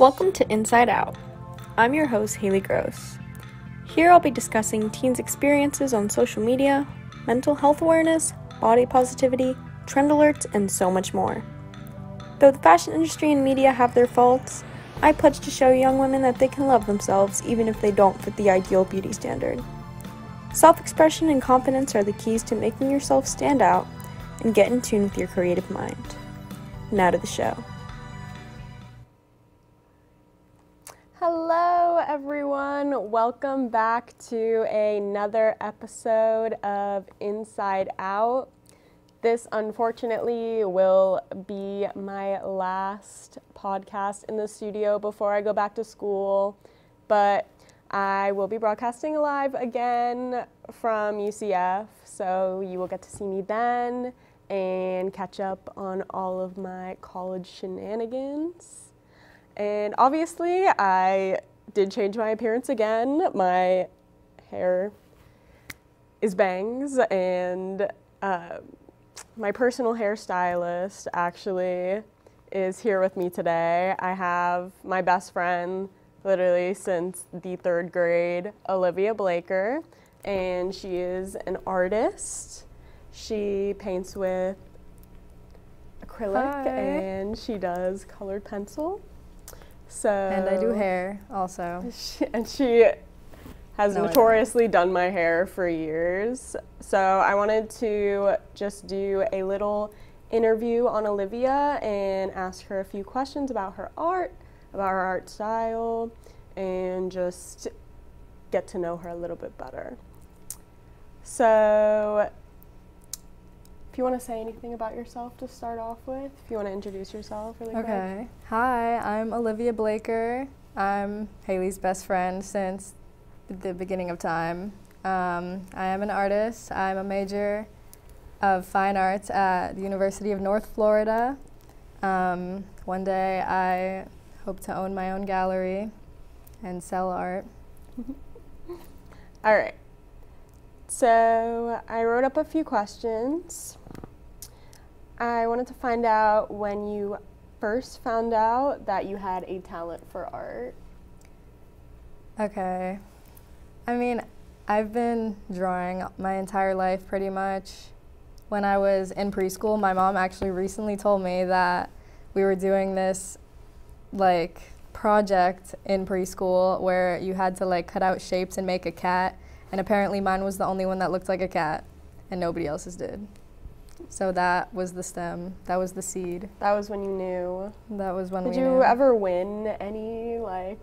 Welcome to Inside Out. I'm your host, Haleigh Gross. Here I'll be discussing teens' experiences on social media, mental health awareness, body positivity, trend alerts, and so much more. Though the fashion industry and media have their faults, I pledge to show young women that they can love themselves even if they don't fit the ideal beauty standard. Self expression and confidence are the keys to making yourself stand out and get in tune with your creative mind. Now to the show. Everyone. Welcome back to another episode of Inside Out. This, unfortunately, will be my last podcast in the studio before I go back to school, but I will be broadcasting live again from UCF, so you will get to see me then and catch up on all of my college shenanigans. And obviously, I did change my appearance again. My hair is bangs, and uh, my personal hairstylist actually is here with me today. I have my best friend literally since the third grade, Olivia Blaker, and she is an artist. She paints with acrylic Hi. and she does colored pencil. So And I do hair also. she, and she has No, notoriously done my hair for years. So I wanted to just do a little interview on Olivia and ask her a few questions about her art, about her art style, and just get to know her a little bit better. So you want to say anything about yourself to start off with, if you want to introduce yourself really quick. Okay. Hi, I'm Olivia Blaker. I'm Haleigh's best friend since the beginning of time. Um, I am an artist. I'm a major of fine arts at the University of North Florida. Um, one day I hope to own my own gallery and sell art. All right. So I wrote up a few questions. I wanted to find out when you first found out that you had a talent for art. Okay. I mean, I've been drawing my entire life pretty much. When I was in preschool, my mom actually recently told me that we were doing this like project in preschool where you had to like cut out shapes and make a cat. And apparently mine was the only one that looked like a cat and nobody else's did. So that was the stem. That was the seed. That was when you knew. That was when Did you knew. ever win any like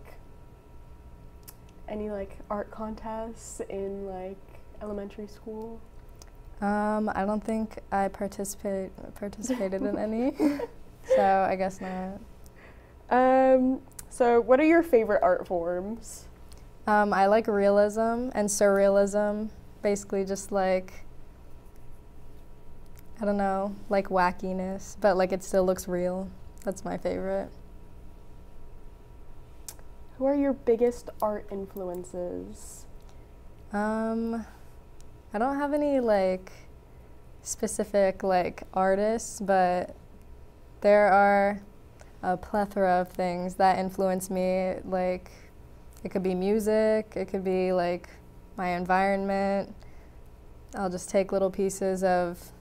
any like art contests in like elementary school? Um, I don't think I participate participated in any, so I guess not. Um, so what are your favorite art forms? Um, I like realism and surrealism, basically just like I don't know, like wackiness, but like it still looks real. That's my favorite. Who are your biggest art influences? Um, I don't have any like specific like artists, but there are a plethora of things that influence me. Like, it could be music, it could be like my environment. I'll just take little pieces of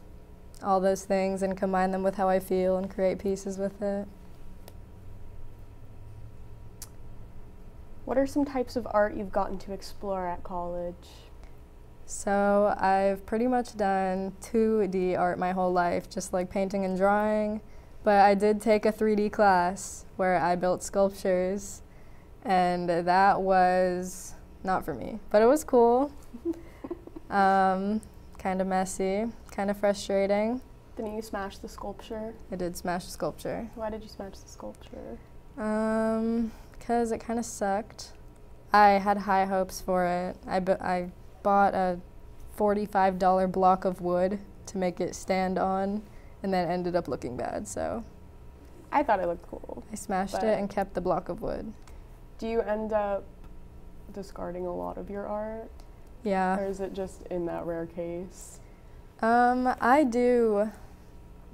all those things and combine them with how I feel and create pieces with it. What are some types of art you've gotten to explore at college? So I've pretty much done 2D art my whole life, just like painting and drawing. But I did take a 3D class where I built sculptures, and that was not for me, but it was cool. um, kind of messy, kind of frustrating. Didn't you smash the sculpture? I did smash the sculpture. Why did you smash the sculpture? Um, cause it kind of sucked. I had high hopes for it. I, bu- I bought a forty-five dollar block of wood to make it stand on, and then ended up looking bad. So I thought it looked cool. I smashed it and kept the block of wood. Do you end up discarding a lot of your art? Yeah. Or is it just in that rare case? Um, I do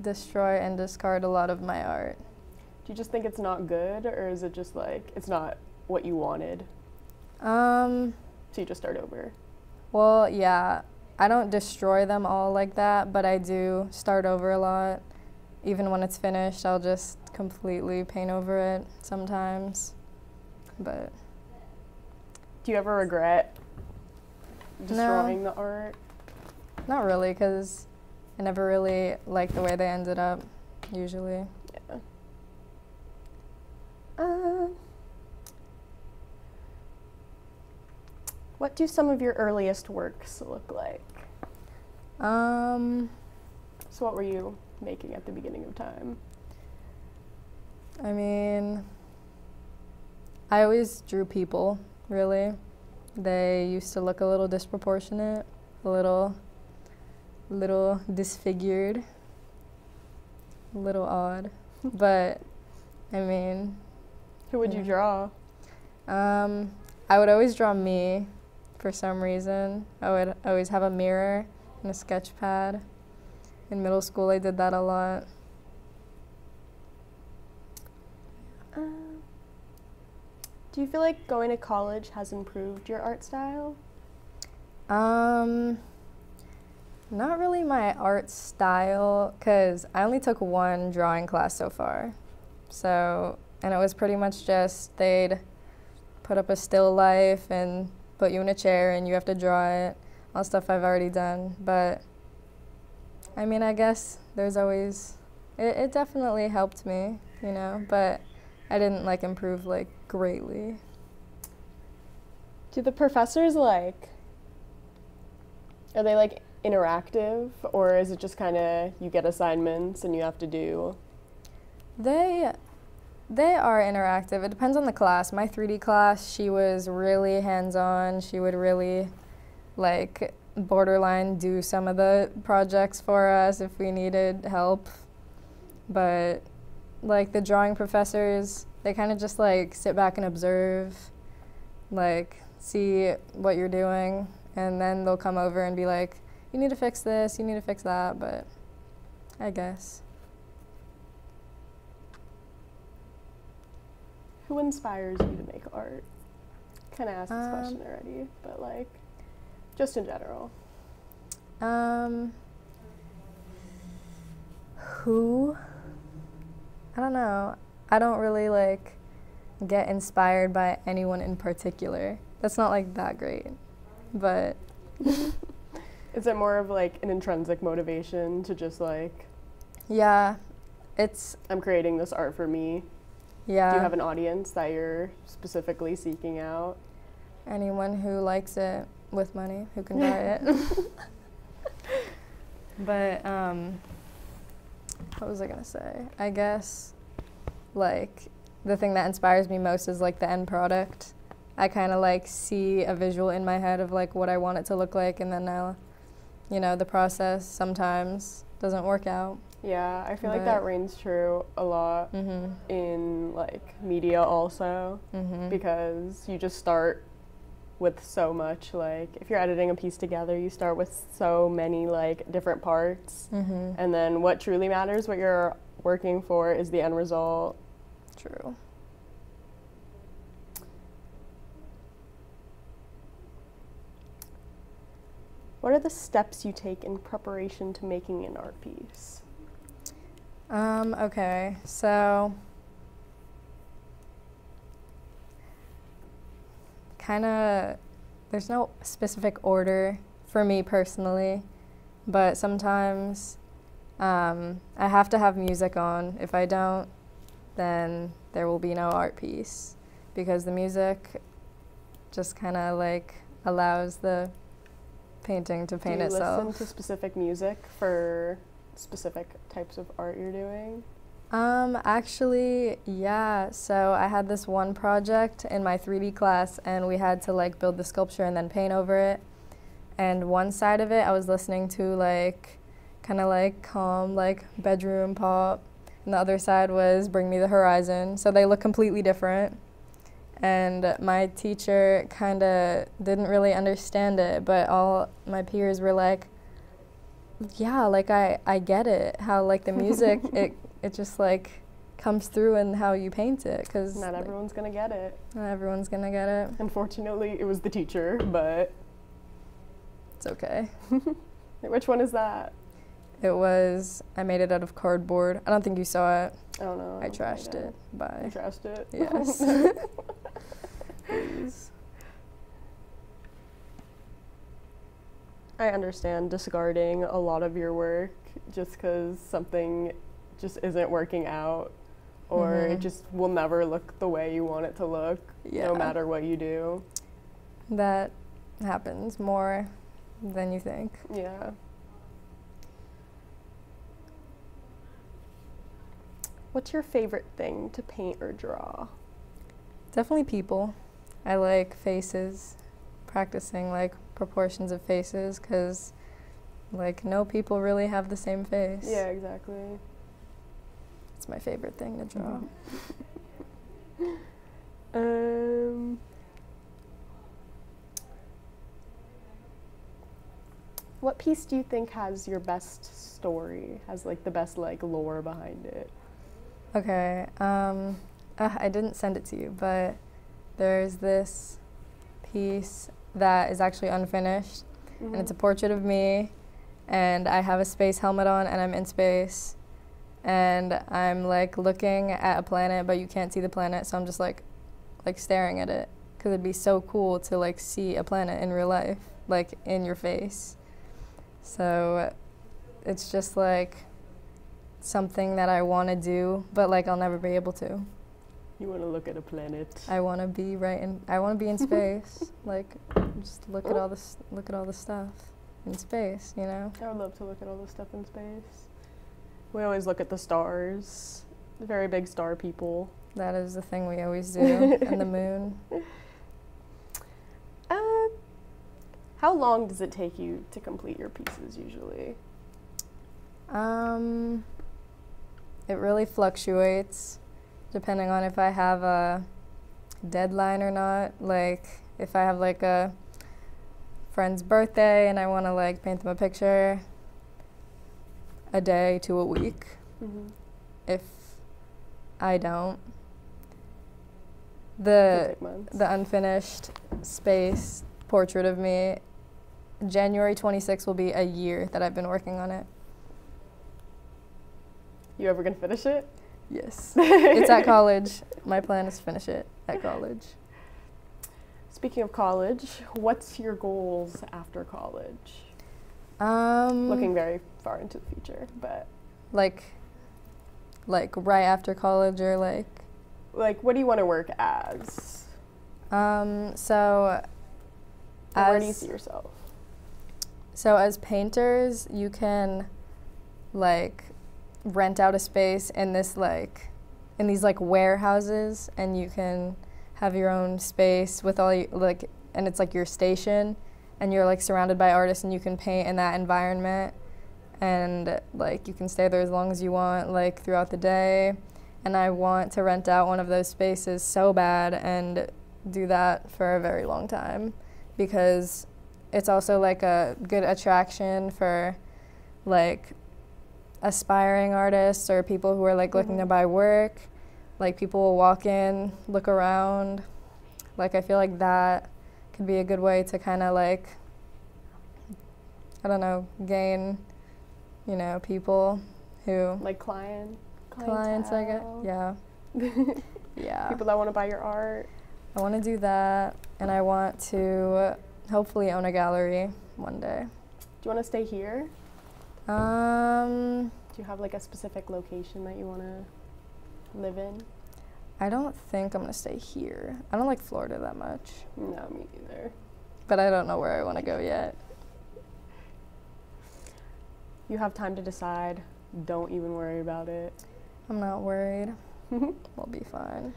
destroy and discard a lot of my art. Do you just think it's not good, or is it just like it's not what you wanted, Um, so you just start over? well, yeah, I don't destroy them all like that, but I do start over a lot. Even when it's finished, I'll just completely paint over it sometimes. But Do you ever regret No. destroying the art? not really, because I never really liked the way they ended up, usually. Yeah. Uh, what do some of your earliest works look like? Um, So, what were you making at the beginning of time? I mean, I always drew people, really. They used to look a little disproportionate, a little, little disfigured, a little odd. but, I mean, Who would you draw? um, I would always draw me for some reason. I would always have a mirror and a sketch pad. In middle school, I did that a lot. Um, do you feel like going to college has improved your art style? Um, not really my art style, because I only took one drawing class so far. So, and it was pretty much just they'd put up a still life and put you in a chair and you have to draw it. All stuff I've already done. But, I mean, I guess there's always, it, it definitely helped me, you know, but I didn't like improve like greatly. Do the professors like, are they like interactive, or is it just kind of you get assignments and you have to do? They they are interactive. It depends on the class. My 3D class, she was really hands-on. She would really like borderline do some of the projects for us if we needed help. But like the drawing professors, they kind of just like sit back and observe, like see what you're doing, and then they'll come over and be like, "You need to fix this. You need to fix that." But I guess. Who inspires you to make art? Kind of asked this Um, question already, but like, just in general. Um, who? I don't know. I don't really like get inspired by anyone in particular. That's not like that great. But Is it more of like an intrinsic motivation to just like, yeah, it's I'm creating this art for me? yeah. Do you have an audience that you're specifically seeking out? anyone who likes it with money who can buy it. but um, what was I gonna say? I guess like the thing that inspires me most is like the end product. I kind of like see a visual in my head of like what I want it to look like, and then I'll, you know, the process sometimes doesn't work out. Yeah, I feel like that reigns true a lot Mhm. in like media also Mhm. because you just start with so much like if you're editing a piece together you start with so many like different parts Mhm. and then what truly matters what you're working for is the end result True. what are the steps you take in preparation to making an art piece Um, okay, so kind of there's no specific order for me personally, but sometimes um, I have to have music on. If I don't, then there will be no art piece because the music just kind of like allows the painting to paint do you itself. listen to specific music for specific types of art you're doing Um, actually, yeah. So I had this one project in my 3D class, and we had to like build the sculpture and then paint over it. And one side of it, I was listening to like kind of like calm, like bedroom pop, and the other side was Bring Me the Horizon. So they look completely different. And my teacher kind of didn't really understand it, but all my peers were like, yeah, like I, I get it. How like the music, it it just like comes through in how you paint it because Not everyone's gonna get it. not everyone's gonna get it. Unfortunately, it was the teacher, but It's okay. which one is that? It was I made it out of cardboard. I don't think you saw it. Oh, I don't know. I trashed it. You Bye. trashed it. Yes. Please. I understand discarding a lot of your work just because something just isn't working out or it Mhm. just will never look the way you want it to look Yeah. no matter what you do. That happens more than you think. Yeah. What's your favorite thing to paint or draw? Definitely people. I like faces, practicing like proportions of faces because like no people really have the same face. Yeah, exactly. It's my favorite thing to draw. Um, what piece do you think has your best story? Has like the best like lore behind it? Okay. Um, uh, I didn't send it to you, but there's this piece that is actually unfinished, and it's a portrait of me, and I have a space helmet on, and I'm in space, and I'm like looking at a planet, but you can't see the planet, so I'm just like, like staring at it, because it'd be so cool to like see a planet in real life, like in your face. So, it's just like something that I want to do, but like I'll never be able to. you want to look at a planet. I want to be right in. I want to be in space. like, just look at oh. all this. Look at all the stuff in space. You know. I would love to look at all this stuff in space. We always look at the stars. Very big star people. That is the thing we always do. and the moon. Uh, how long does it take you to complete your pieces usually? Um, it really fluctuates depending on if I have a deadline or not. Like, if I have like a friend's birthday and I want to like paint them a picture, a day to a week. Mm-hmm. If I don't, the the unfinished space portrait of me, January 26th will be a year that I've been working on it. you ever gonna finish it? Yes. it's at college. My plan is to finish it at college. Speaking of college, what's your goals after college? Um, Looking very far into the future, but like, like right after college or like, like, what do you want to work as? um, so. Or where do you see yourself? So as painters, you can like rent out a space in this like in these like warehouses and you can have your own space with all you, like and it's like your station and you're like surrounded by artists and you can paint in that environment and like you can stay there as long as you want like throughout the day. And I want to rent out one of those spaces so bad and do that for a very long time because it's also like a good attraction for like aspiring artists or people who are like looking to Mhm. buy work. Like people will walk in look around. Like i feel like that could be a good way to kind of like i don't know gain you know people who Like client, clients i guess yeah yeah People that want to buy your art. i want to do that and i want to hopefully own a gallery one day Do you want to stay here? um Do you have like a specific location that you want to live in? I don't think I'm gonna stay here. I don't like Florida that much, No, me either. but I don't know where I want to go yet. You have time to decide. Don't even worry about it. I'm not worried. We'll be fine.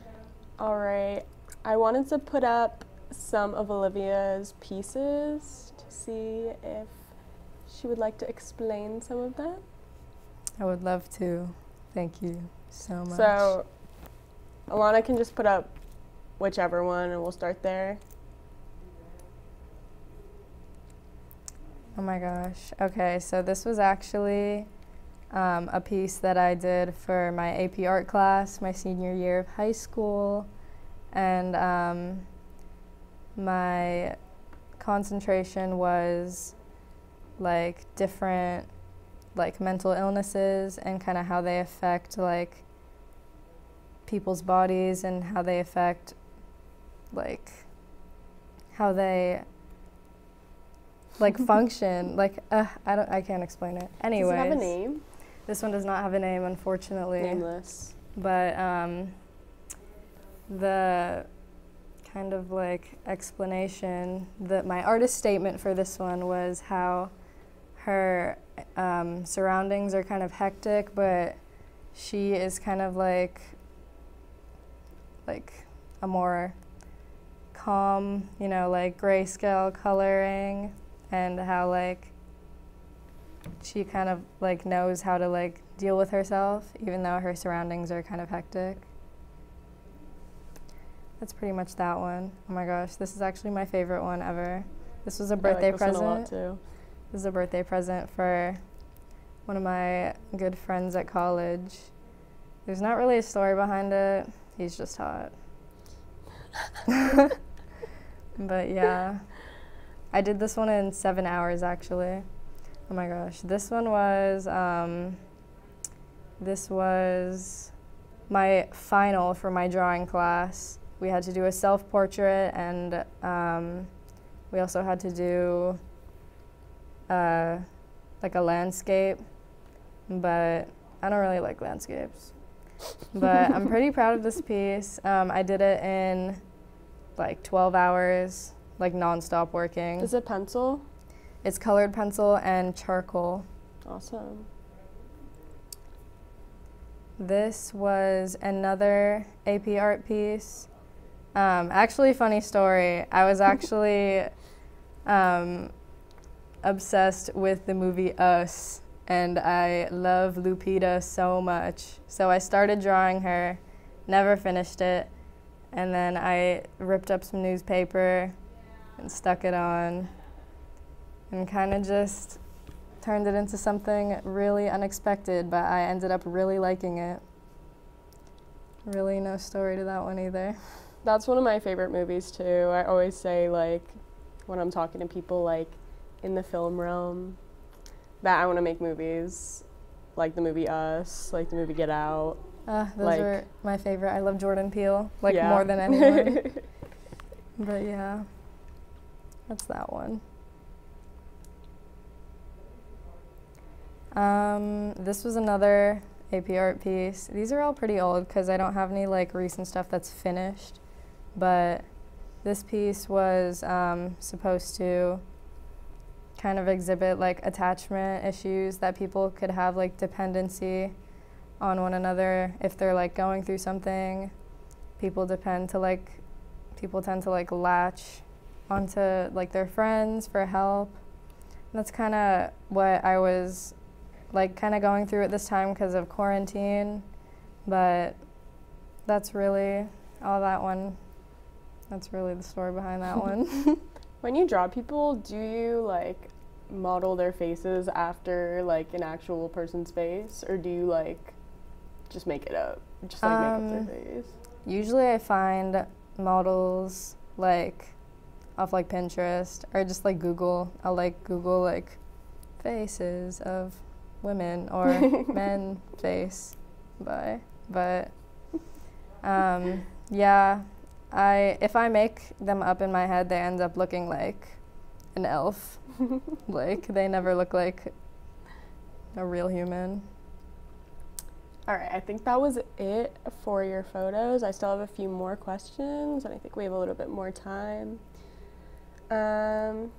All right. I wanted to put up some of Olivia's pieces to see if she would like to explain some of them. I would love to. Thank you so much. So, Alana can just put up whichever one and we'll start there. oh my gosh. Okay, so this was actually um, a piece that I did for my AP art class my senior year of high school. And um, my concentration was like different like mental illnesses and kind of how they affect like people's bodies and how they affect like how they like function like uh, I don't I can't explain it. anyway Does it have a name? this one does not have a name unfortunately. Nameless. But um, the kind of like explanation that my artist statement for this one was how her um, surroundings are kind of hectic, but she is kind of like like a more calm, you know, like grayscale coloring, and how like she kind of like knows how to like deal with herself, even though her surroundings are kind of hectic. That's pretty much that one. Oh my gosh, this is actually my favorite one ever. This was a birthday like this a lot present. too. This is a birthday present for one of my good friends at college. There's not really a story behind it. He's just hot. but yeah, I did this one in seven hours actually. Oh my gosh, this one was um, this was my final for my drawing class. We had to do a self portrait and um, we also had to do uh, like a landscape, but I don't really like landscapes. But I'm pretty proud of this piece. Um, I did it in like 12 hours, like nonstop working. Is it pencil? It's colored pencil and charcoal. Awesome. This was another AP art piece. Um, actually, funny story. I was actually um, obsessed with the movie Us, and I love Lupita so much. So I started drawing her, never finished it, and then I ripped up some newspaper and stuck it on, and kind of just turned it into something really unexpected, but I ended up really liking it. Really, no story to that one either. That's one of my favorite movies too. I always say like when I'm talking to people like in the film realm that I want to make movies like the movie Us, like the movie Get Out. Uh, those Like- are my favorite. I love Jordan Peele, like Yeah. more than anyone. but yeah, that's that one. Um, this was another AP art piece. These are all pretty old because I don't have any like recent stuff that's finished. But this piece was um, supposed to kind of exhibit like attachment issues that people could have, like dependency on one another if they're like going through something. People depend to like, people tend to like latch onto like their friends for help. And that's kind of what I was like kind of going through at this time because of quarantine. But that's really all that one. That's really the story behind that one. When you draw people, do you like model their faces after like an actual person's face or do you like just make it up? Just like make Um, up their face? Usually I find models like off like Pinterest or just like Google. I'll like Google like faces of women or men face by but um yeah I if I make them up in my head they end up looking like an elf like they never look like a real human All right, I think that was it for your photos. I still have a few more questions, and I think we have a little bit more time. Um,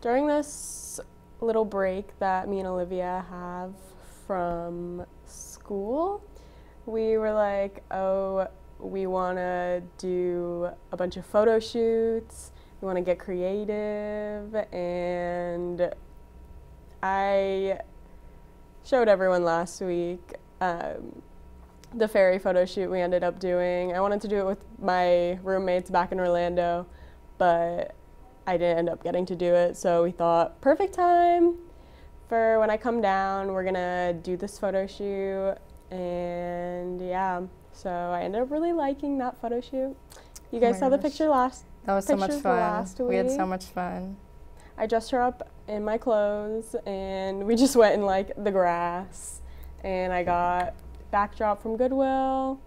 during this little break that me and Olivia have from school, we were like, oh, we want to do a bunch of photo shoots, we want to get creative, and I showed everyone last week um, the fairy photo shoot we ended up doing. I wanted to do it with my roommates back in Orlando, but I didn't end up getting to do it. So we thought, perfect time for when I come down, we're gonna do this photo shoot, and yeah. So I ended up really liking that photo shoot. You Oh guys saw the picture last. That was so much fun. We had so much fun. I dressed her up in my clothes, and we just went in like the grass, and I got backdrop from Goodwill.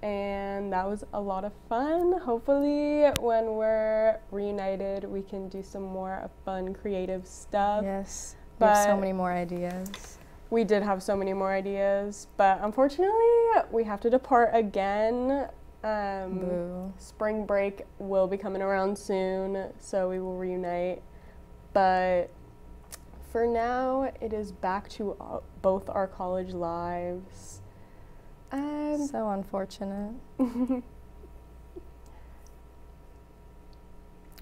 And that was a lot of fun. Hopefully, when we're reunited, we can do some more fun, creative stuff. yes. We have so many more ideas. We did have so many more ideas, but unfortunately, we have to depart again. Um, Boo. spring break will be coming around soon, so we will reunite. But for now, it is back to uh, both our college lives. Um, So unfortunate.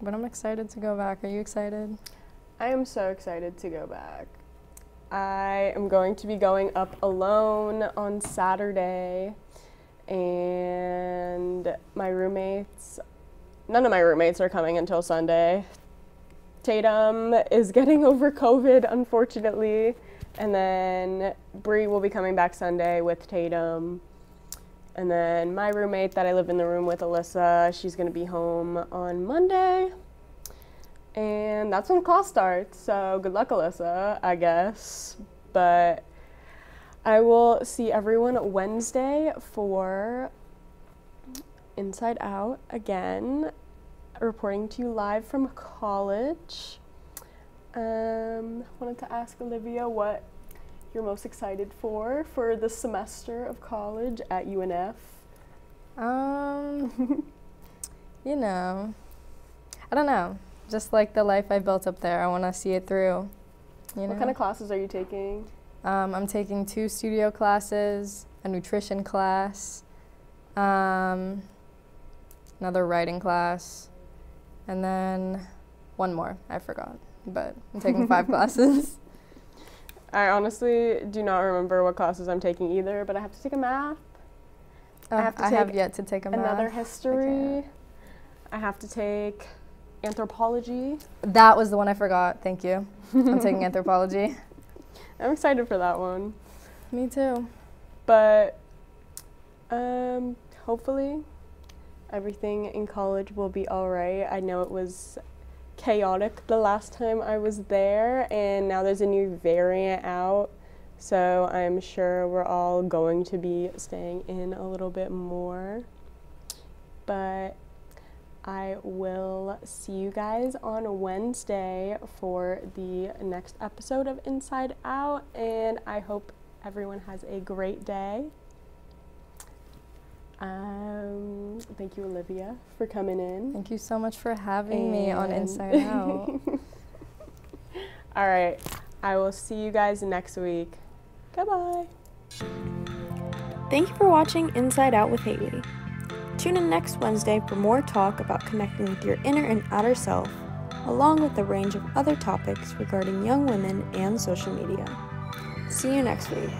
But I'm excited to go back. Are you excited? I am so excited to go back. I am going to be going up alone on Saturday, and my roommates, none of my roommates are coming until Sunday. Tatum is getting over COVID, unfortunately, and then Bree will be coming back Sunday with Tatum. And then my roommate that I live in the room with, Alyssa, she's gonna be home on Monday. And that's when class starts. So good luck, Alyssa, I guess. But I will see everyone Wednesday for Inside Out again, reporting to you live from college. Um, wanted to ask Olivia what you're most excited for for the semester of college at UNF. Um, you know, I don't know. Just like the life I built up there, I want to see it through. You know, What kind of classes are you taking? Um, I'm taking two studio classes, a nutrition class, um, another writing class, and then one more. I forgot, but I'm taking five classes. I honestly do not remember what classes I'm taking either, but I have to take a math, Oh, have to I have yet to take a another math. history. I have to take anthropology. That was the one I forgot. Thank you. I'm taking anthropology. I'm excited for that one. Me too. But um, hopefully everything in college will be all right. I know it was chaotic the last time I was there, and now there's a new variant out. So I'm sure we're all going to be staying in a little bit more. But I will see you guys on Wednesday for the next episode of Inside Out, and I hope everyone has a great day. Um, thank you, Olivia, for coming in. Thank you so much for having me on Inside Out. All right, I will see you guys next week. Goodbye. Thank you for watching Inside Out with Haleigh. Tune in next Wednesday for more talk about connecting with your inner and outer self, along with a range of other topics regarding young women and social media. See you next week.